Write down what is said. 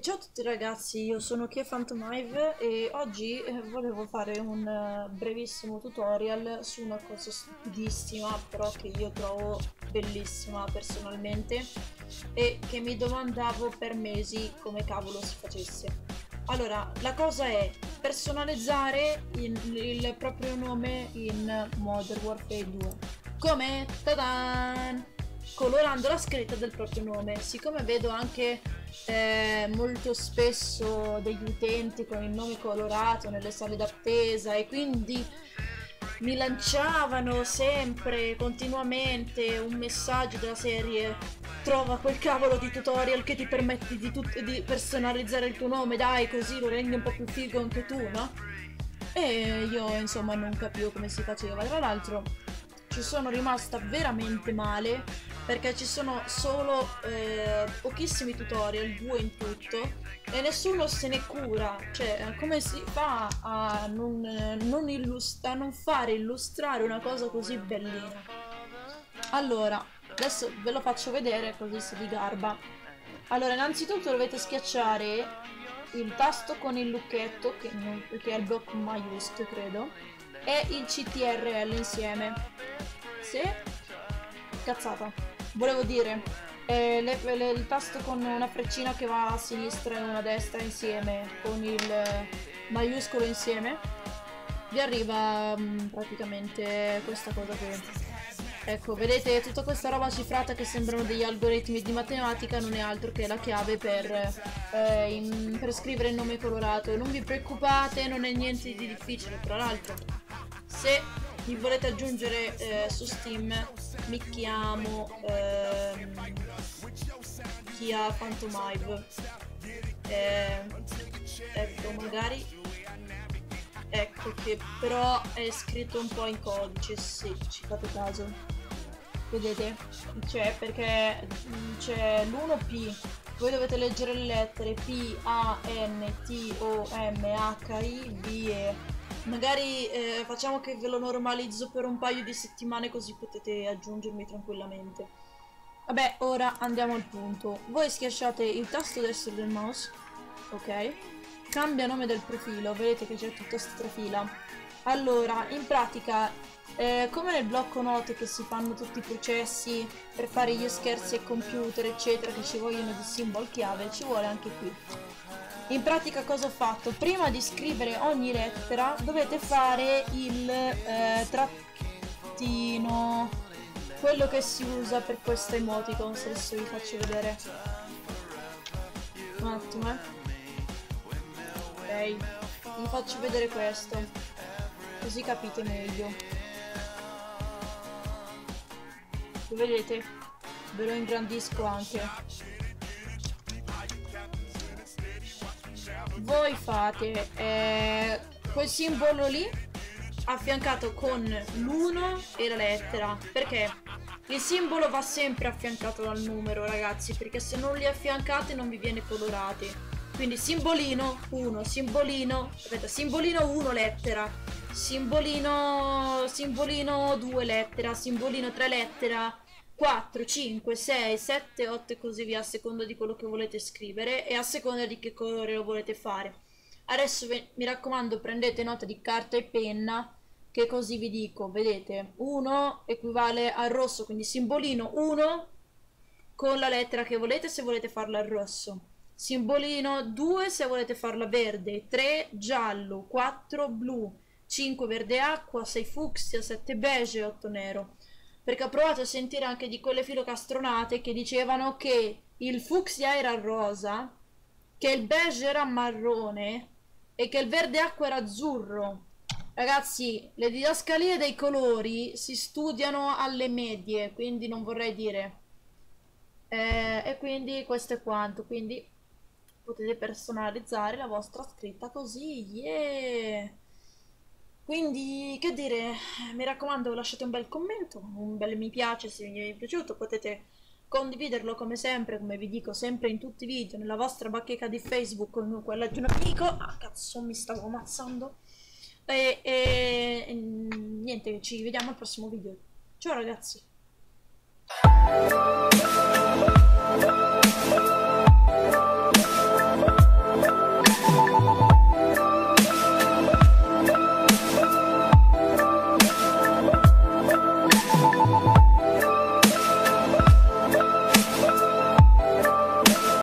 Ciao a tutti ragazzi, io sono Kia Phantomive e oggi eh, volevo fare un uh, brevissimo tutorial su una cosa stupidissima però che io trovo bellissima personalmente e che mi domandavo per mesi come cavolo si facesse. Allora, la cosa è personalizzare il, il proprio nome in Modern Warfare 2. Come? Tadan! Colorando la scritta del proprio nome. Siccome vedo anche eh, molto spesso degli utenti con il nome colorato nelle sale d'attesa e quindi mi lanciavano sempre, continuamente un messaggio della serie trova quel cavolo di tutorial che ti permette di, di personalizzare il tuo nome, dai così lo rendi un po' più figo anche tu, no? E io insomma non capivo come si faceva. Tra l'altro ci sono rimasta veramente male perché ci sono solo eh, pochissimi tutorial, due in tutto, e nessuno se ne cura. Cioè, come si fa a non, non, a non fare illustrare una cosa così bellina? Allora, adesso ve lo faccio vedere così si vi garba. Allora, innanzitutto dovete schiacciare il tasto con il lucchetto, che, non, che è il blocco maiuscolo, credo, e il CTRL insieme. Se... Cazzata volevo dire, eh, le, le, il tasto con una freccina che va a sinistra e una a destra insieme, con il maiuscolo insieme, vi arriva mh, mm, praticamente questa cosa qui. Ecco, vedete, tutta questa roba cifrata che sembrano degli algoritmi di matematica non è altro che la chiave per, eh, in, per scrivere il nome colorato. Non vi preoccupate, non è niente di difficile, tra l'altro. Se mi volete aggiungere eh, su Steam mi chiamo ehm, Kia Phantomive eh, ecco magari ecco che però è scritto un po' in codice se ci fate caso. Vedete? Cioè perché mm, c'è l'1P voi dovete leggere le lettere P A N T O M H I V E Magari eh, facciamo che ve lo normalizzo per un paio di settimane così potete aggiungermi tranquillamente. Vabbè, ora andiamo al punto. Voi schiacciate il tasto destro del mouse, ok? Cambia nome del profilo, vedete che c'è tutta questa fila. Allora, in pratica, eh, come nel blocco note che si fanno tutti i processi per fare gli scherzi al computer, eccetera, che ci vogliono di symbol chiave, ci vuole anche qui. In pratica cosa ho fatto? Prima di scrivere ogni lettera dovete fare il eh, trattino, quello che si usa per questa emoticon, se adesso vi faccio vedere. Un attimo, eh. Ok, vi faccio vedere questo, così capite meglio. Vedete? Ve lo ingrandisco anche. Voi fate eh, quel simbolo lì affiancato con l'1 e la lettera. Perché? Il simbolo va sempre affiancato dal numero ragazzi perché se non li affiancate non vi viene colorati. Quindi simbolino 1 simbolino aspetta simbolino 1 lettera. Simbolino simbolino 2 lettera. Simbolino 3 lettera 4, 5, 6, 7, 8 e così via a seconda di quello che volete scrivere e a seconda di che colore lo volete fare. Adesso mi raccomando prendete nota di carta e penna che così vi dico, vedete, 1 equivale al rosso, quindi simbolino 1 con la lettera che volete se volete farla al rosso. Simbolino 2 se volete farla verde, 3 giallo, 4 blu, 5 verde acqua, 6 fucsia, 7 beige e 8 nero perché ho provato a sentire anche di quelle filocastronate che dicevano che il fucsia era rosa, che il beige era marrone e che il verde acqua era azzurro. Ragazzi, le didascalie dei colori si studiano alle medie, quindi non vorrei dire. Eh, e quindi questo è quanto, quindi potete personalizzare la vostra scritta così, yeah! Quindi, che dire, mi raccomando lasciate un bel commento, un bel mi piace se vi è piaciuto, potete condividerlo come sempre, come vi dico sempre in tutti i video, nella vostra bacheca di Facebook o quella di un amico. Ah, cazzo, mi stavo ammazzando. E, e, e niente, ci vediamo al prossimo video. Ciao ragazzi.